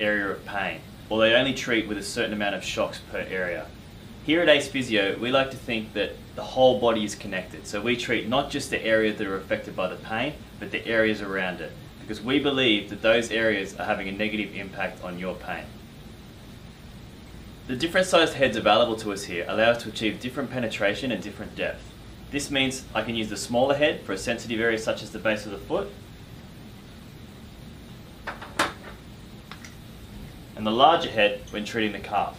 area of pain, or they only treat with a certain amount of shocks per area. Here at Ace Physio, we like to think that the whole body is connected. So we treat not just the areas that are affected by the pain, but the areas around it. Because we believe that those areas are having a negative impact on your pain. The different sized heads available to us here allow us to achieve different penetration and different depth. This means I can use the smaller head for a sensitive area such as the base of the foot, and the larger head when treating the calf.